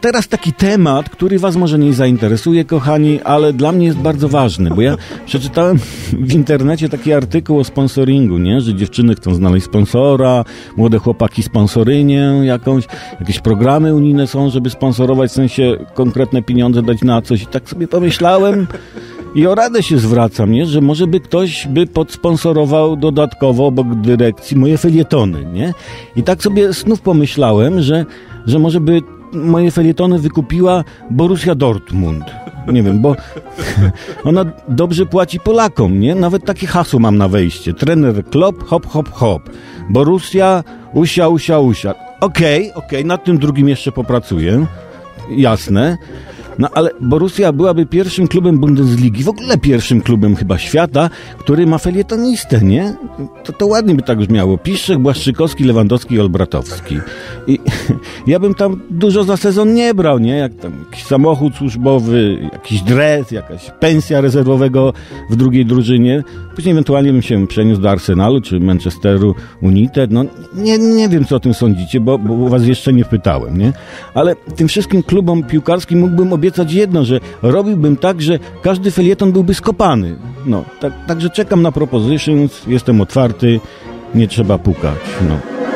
teraz taki temat, który was może nie zainteresuje, kochani, ale dla mnie jest bardzo ważny, bo ja przeczytałem w internecie taki artykuł o sponsoringu, nie? Że dziewczyny chcą znaleźć sponsora, młode chłopaki sponsorynię jakąś, jakieś programy unijne są, żeby sponsorować, w sensie konkretne pieniądze dać na coś i tak sobie pomyślałem i o radę się zwracam, nie? Że może by ktoś by podsponsorował dodatkowo obok dyrekcji moje felietony, nie? I tak sobie znów pomyślałem, że, że może by moje felietony wykupiła Borussia Dortmund. Nie wiem, bo ona dobrze płaci Polakom, nie? Nawet takie hasło mam na wejście. Trener Klopp, hop, hop, hop. Borussia, usia, usia, usia. Okej, okay, okej, okay, nad tym drugim jeszcze popracuję. Jasne. No ale Borussia byłaby pierwszym klubem Bundesligi, w ogóle pierwszym klubem chyba świata, który ma felietonistę, nie? To, to ładnie by tak brzmiało. Piszczek, Błaszczykowski, Lewandowski i Olbratowski. I ja bym tam dużo za sezon nie brał, nie? Jak tam jakiś samochód służbowy, jakiś dres, jakaś pensja rezerwowego w drugiej drużynie. Później ewentualnie bym się przeniósł do Arsenalu czy Manchesteru United. No nie, nie wiem, co o tym sądzicie, bo, bo was jeszcze nie pytałem, nie? Ale tym wszystkim klubom piłkarskim mógłbym obiecać jedno, że robiłbym tak, że każdy felieton byłby skopany. No, tak, także czekam na propositions, jestem otwarty, nie trzeba pukać, no.